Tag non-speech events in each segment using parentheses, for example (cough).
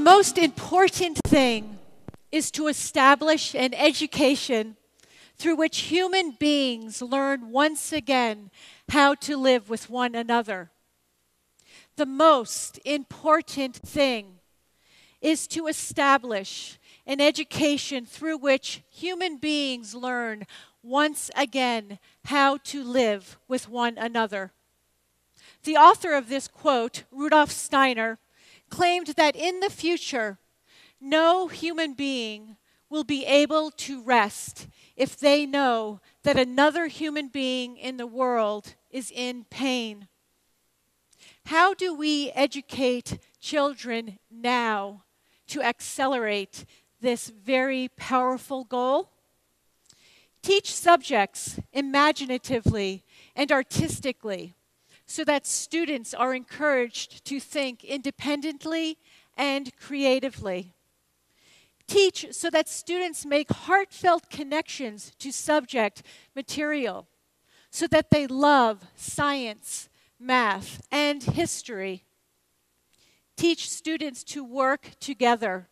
most important thing is to establish an education through which human beings learn once again how to live with one another. The most important thing is to establish an education through which human beings learn once again how to live with one another. The author of this quote, Rudolf Steiner, claimed that in the future, no human being will be able to rest if they know that another human being in the world is in pain. How do we educate children now to accelerate this very powerful goal? Teach subjects imaginatively and artistically so that students are encouraged to think independently and creatively. Teach so that students make heartfelt connections to subject material, so that they love science, math, and history. Teach students to work together,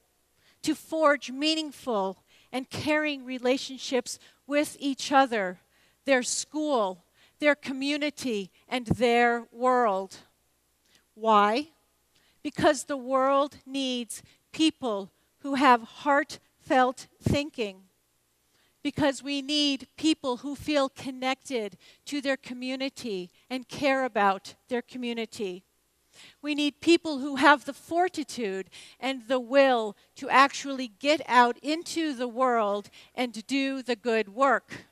to forge meaningful and caring relationships with each other, their school, their community, and their world. Why? Because the world needs people who have heartfelt thinking. Because we need people who feel connected to their community and care about their community. We need people who have the fortitude and the will to actually get out into the world and do the good work.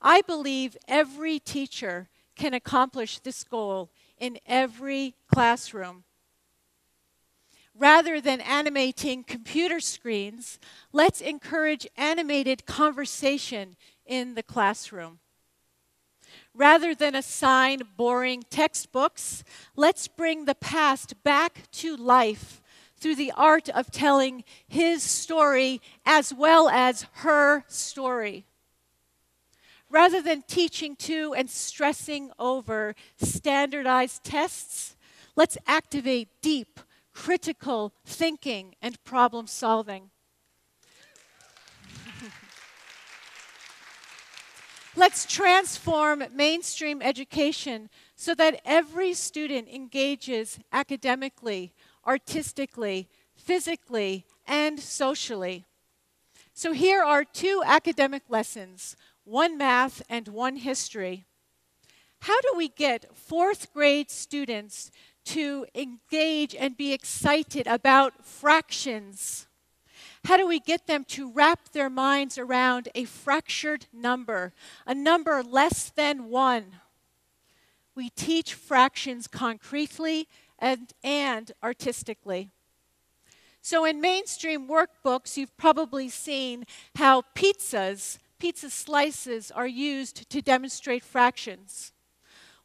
I believe every teacher can accomplish this goal in every classroom. Rather than animating computer screens, let's encourage animated conversation in the classroom. Rather than assign boring textbooks, let's bring the past back to life through the art of telling his story as well as her story rather than teaching to and stressing over standardized tests, let's activate deep, critical thinking and problem solving. (laughs) Let's transform mainstream education so that every student engages academically, artistically, physically, and socially. So here are two academic lessons one math, and one history. How do we get fourth grade students to engage and be excited about fractions? How do we get them to wrap their minds around a fractured number, a number less than one? We teach fractions concretely and, and artistically. So, in mainstream workbooks, you've probably seen how pizzas pizza slices are used to demonstrate fractions.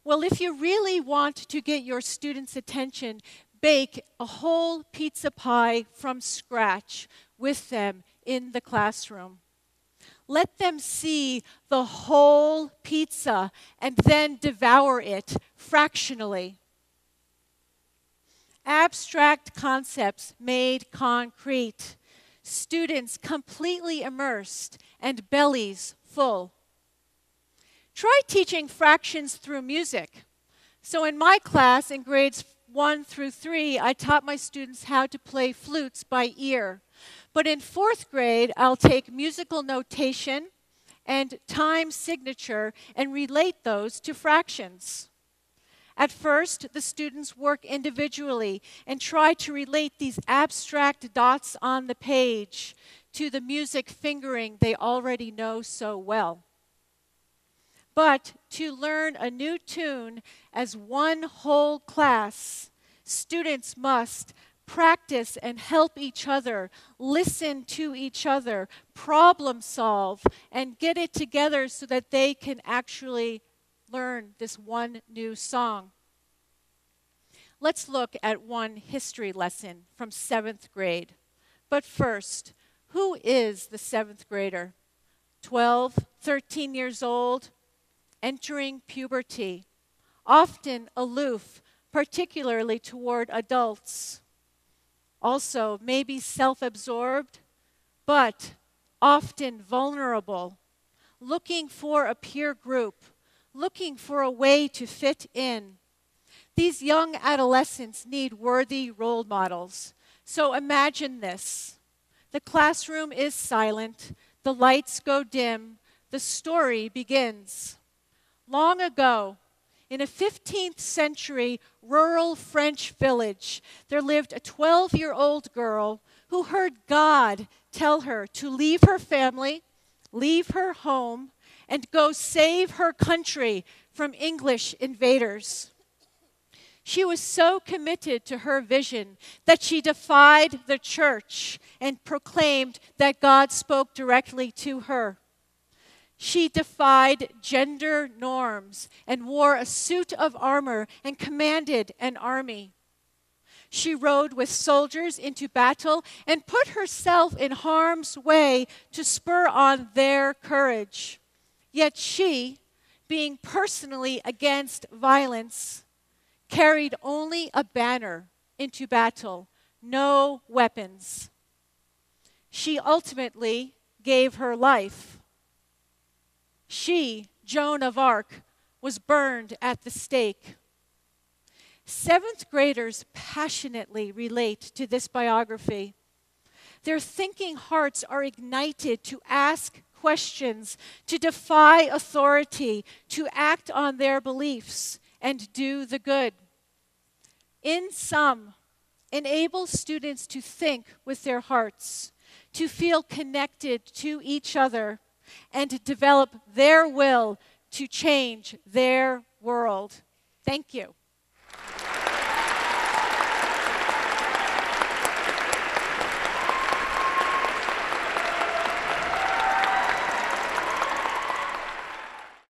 Well, if you really want to get your students' attention, bake a whole pizza pie from scratch with them in the classroom. Let them see the whole pizza and then devour it fractionally. Abstract concepts made concrete. Students completely immersed and bellies full. Try teaching fractions through music. So, in my class, in grades one through three, I taught my students how to play flutes by ear. But in fourth grade, I'll take musical notation and time signature and relate those to fractions. At first, the students work individually and try to relate these abstract dots on the page to the music fingering they already know so well. But to learn a new tune as one whole class, students must practice and help each other, listen to each other, problem solve, and get it together so that they can actually learn this one new song. Let's look at one history lesson from seventh grade. But first, who is the seventh grader? 12, 13 years old, entering puberty, often aloof, particularly toward adults. also maybe self absorbed, but often vulnerable, looking for a peer group, looking for a way to fit in. These young adolescents need worthy role models. So imagine this the classroom is silent, the lights go dim, the story begins. Long ago, in a 15th century rural French village, there lived a 12 year old girl who heard God tell her to leave her family, leave her home, and go save her country from English invaders. She was so committed to her vision that she defied the church and proclaimed that God spoke directly to her. She defied gender norms and wore a suit of armor and commanded an army. She rode with soldiers into battle and put herself in harm's way to spur on their courage. Yet she, being personally against violence, carried only a banner into battle, no weapons. She ultimately gave her life she, Joan of Arc, was burned at the stake. Seventh graders passionately relate to this biography. Their thinking hearts are ignited to ask questions, to defy authority, to act on their beliefs, and do the good. In sum, enable students to think with their hearts, to feel connected to each other and to develop their will to change their world. Thank you.